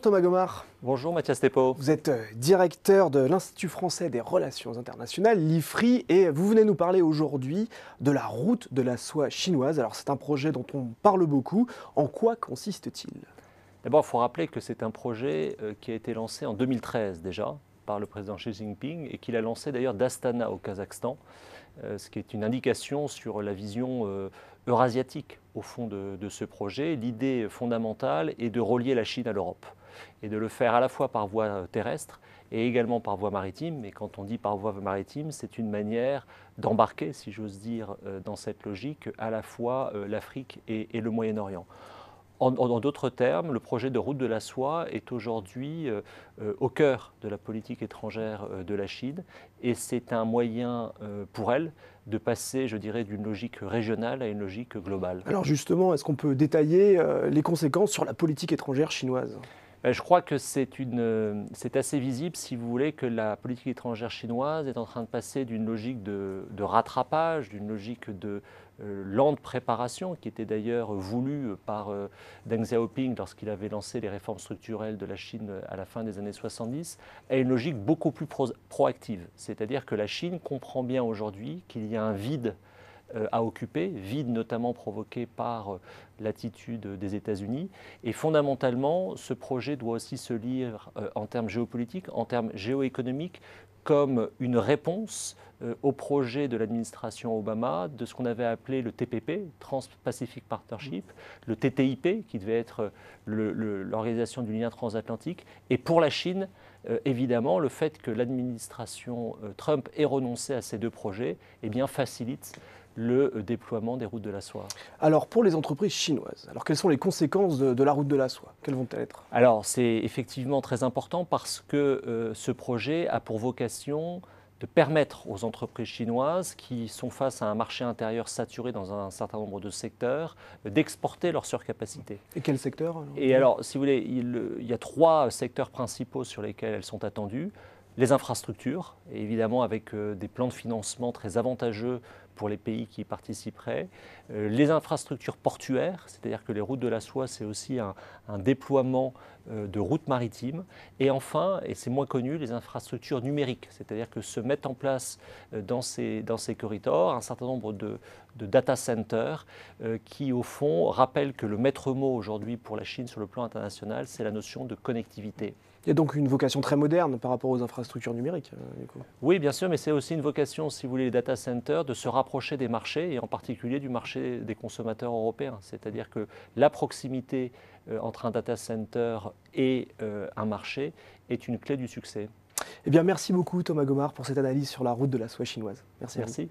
Thomas Gomard. Bonjour Mathias Tepo. Vous êtes euh, directeur de l'Institut français des relations internationales, l'IFRI, et vous venez nous parler aujourd'hui de la route de la soie chinoise. Alors c'est un projet dont on parle beaucoup. En quoi consiste-t-il? D'abord, il faut rappeler que c'est un projet euh, qui a été lancé en 2013 déjà par le président Xi Jinping et qu'il a lancé d'ailleurs d'Astana au Kazakhstan, euh, ce qui est une indication sur la vision eurasiatique au fond de, ce projet. L'idée fondamentale est de relier la Chine à l'Europe et de le faire à la fois par voie terrestre et également par voie maritime. Mais quand on dit par voie maritime, c'est une manière d'embarquer, si j'ose dire, euh, dans cette logique, à la fois euh, l'Afrique et, le Moyen-Orient. En, d'autres termes, le projet de route de la soie est aujourd'hui euh, au cœur de la politique étrangère de la Chine et c'est un moyen pour elle de passer, je dirais, d'une logique régionale à une logique globale. Alors justement, est-ce qu'on peut détailler euh, les conséquences sur la politique étrangère chinoise? Je crois que c'est assez visible, si vous voulez, que la politique étrangère chinoise est en train de passer d'une logique de, rattrapage, d'une logique de euh, lente préparation, qui était d'ailleurs voulue par euh, Deng Xiaoping lorsqu'il avait lancé les réformes structurelles de la Chine à la fin des années 70, à une logique beaucoup plus proactive. C'est-à-dire que la Chine comprend bien aujourd'hui qu'il y a un vide euh, à occuper, vide notamment provoqué par euh, l'attitude des États-Unis. Et fondamentalement, ce projet doit aussi se lire euh, en termes géopolitiques, en termes géoéconomiques, comme une réponse au projet de l'administration Obama de ce qu'on avait appelé le TPP, Trans-Pacific Partnership, le TTIP, qui devait être l'organisation du lien transatlantique, et pour la Chine, évidemment, le fait que l'administration Trump ait renoncé à ces deux projets eh bien, facilite le déploiement des routes de la soie. Alors pour les entreprises chinoises, alors quelles sont les conséquences de, la route de la soie? Quelles vont-elles être? Alors c'est effectivement très important parce que euh, ce projet a pour vocation de permettre aux entreprises chinoises qui sont face à un marché intérieur saturé dans un certain nombre de secteurs d'exporter leur surcapacité. Et quels secteurs Et alors, si vous voulez, il, il, y a trois secteurs principaux sur lesquels elles sont attendues. Les infrastructures, évidemment avec euh, des plans de financement très avantageux pour les pays qui y participeraient. Euh, les infrastructures portuaires, c'est-à-dire que les routes de la soie, c'est aussi un, déploiement euh, de routes maritimes. Et enfin, et c'est moins connu, les infrastructures numériques, c'est-à-dire que se mettent en place euh, dans ces, dans ces corridors un certain nombre de, de data centers qui, au fond, rappellent que le maître mot aujourd'hui pour la Chine sur le plan international, c'est la notion de connectivité. Il y a donc une vocation très moderne par rapport aux infrastructures numériques. Oui, bien sûr, mais c'est aussi une vocation, si vous voulez, les data centers, de se rapprocher des marchés et en particulier du marché des consommateurs européens. C'est-à-dire que la proximité euh, entre un data center et euh, un marché est une clé du succès. Eh bien, merci beaucoup Thomas Gomard pour cette analyse sur la route de la soie chinoise. Merci. merci.